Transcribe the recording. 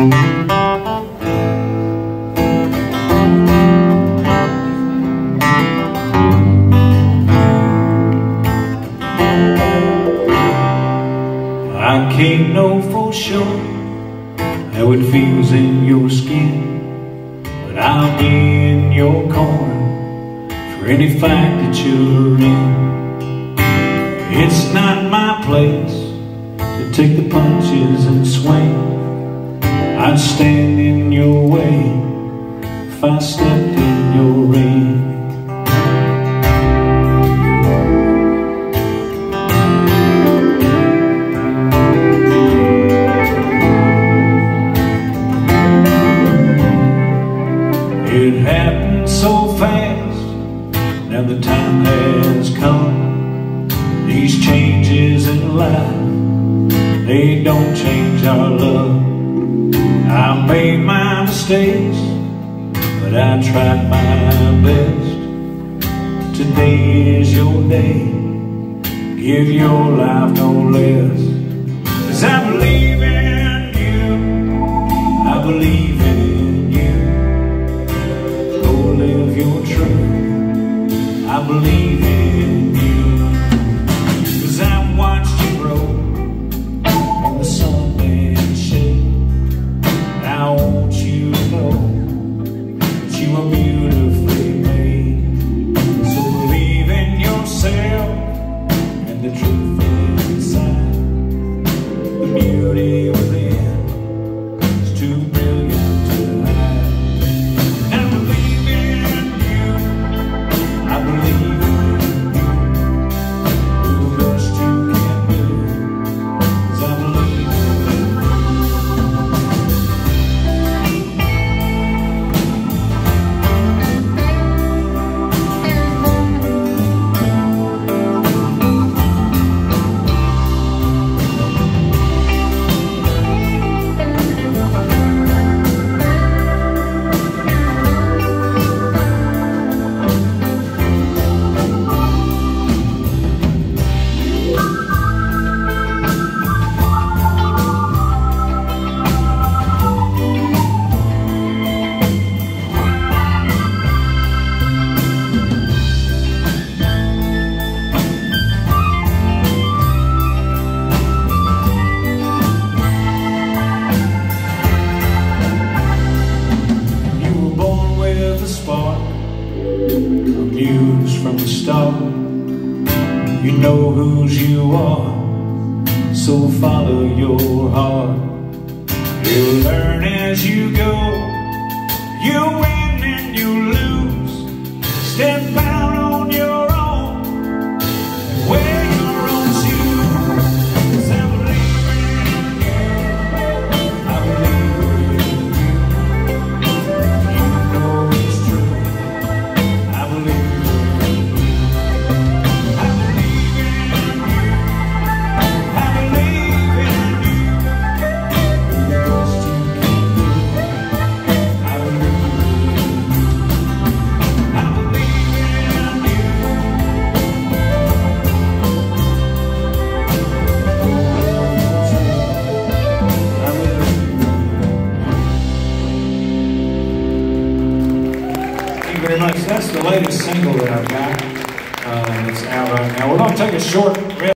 I can't know for sure how it feels in your skin, but I'll be in your corner for any fight that you're in. It's not my place to take the punches and swing. I'd stand in your way if I stepped in your ring. It happened so fast, now the time has come. These changes in life, they don't change our love. I made my mistakes, but I tried my best. Today is your day, give your life no less. Cause I believe in you, I believe in you go live your truth. I believe in you. Beauty spark, a muse from the start. You know whose you are, so follow your heart. You'll learn as you go. You win and you very much. That's the latest single that I've got. Uh, out right now. We're going to take a short.